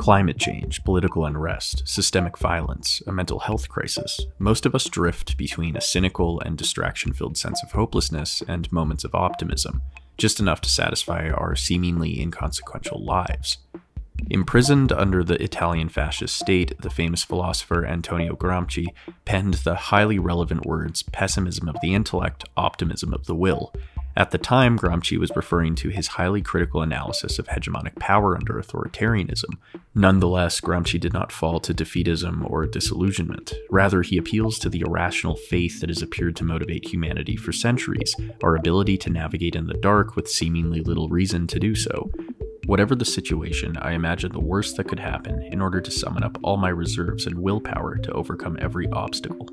Climate change, political unrest, systemic violence, a mental health crisis. Most of us drift between a cynical and distraction filled sense of hopelessness and moments of optimism, just enough to satisfy our seemingly inconsequential lives. Imprisoned under the Italian fascist state, the famous philosopher Antonio Gramsci penned the highly relevant words pessimism of the intellect, optimism of the will, at the time, Gramsci was referring to his highly critical analysis of hegemonic power under authoritarianism. Nonetheless, Gramsci did not fall to defeatism or disillusionment. Rather, he appeals to the irrational faith that has appeared to motivate humanity for centuries, our ability to navigate in the dark with seemingly little reason to do so. Whatever the situation, I imagine the worst that could happen in order to summon up all my reserves and willpower to overcome every obstacle.